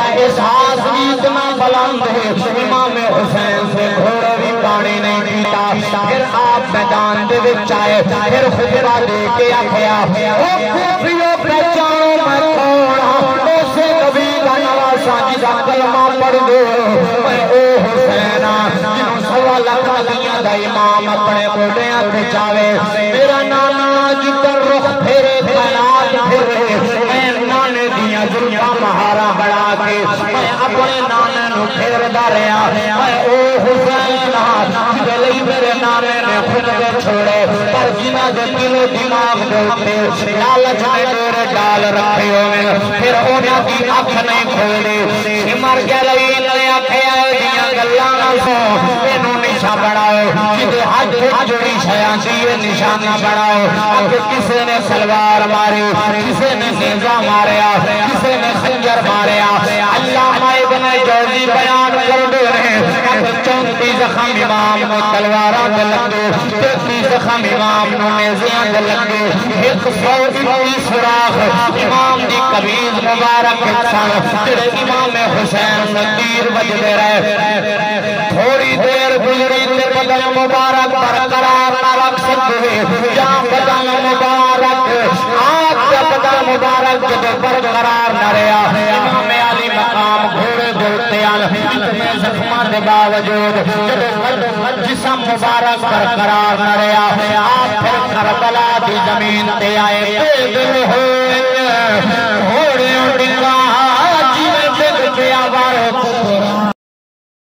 دا احساس بھی اتنا بلند ہے۔ امام حسین سے گھوڑے بھی پانی نہیں پیتا۔ پھر آپ میدان دے وچ آئے۔ پھر خطبہ دے کے آخیا او کوفیو پہچانو میں کون ہوں اسے نبی کا نواسا جی کلمہ پڑھ دو۔ میں او حسین ہاں۔ جنہوں سوا لکھ نبیاں دا امام اپنے بوڑیاں تے چاوے میرا نانا جتر رخ پھیرے خیال پھیرے میں نانے دیا دنیا مہارا بڑا کے میں اپنے نانے نو پھیر دا رہا میں او حسین جدے لئی میرے نانے نے خود کے چھوڑے پر جنہ دے دل و دماغ دے اٹھے لالچ میں میرے ڈال رکھے ہوئے پھر اونا کی اکھ نہیں کھولے مر کے لئی نے آکھے آئے دیا گلانا سو اینو نشا بڑھاؤ جدے حج جڑی شیاں چیئے نشانہ بڑھاؤ اب کسے نے سلوار ماری کسے نے نیزہ ماریا اللہ جوزی بیان کر دے رہے اب چونتی زخم امام نو تلوارا دلنگے تیتی زخم امام نو نیزیاں دلنگے ایک سو اتی سراخ امام دی قبیض مبارک سن۔ تیرے امام حسین نتیر وجدے رہے۔ تھوڑی دیر گزری تے بدن مبارک برقرار نہ رکھ سکتے یا بدن مبارک، آگ کا بدن مبارک جب برقرار زخمان دے باوجود جب جسم مبارک برقرار نہ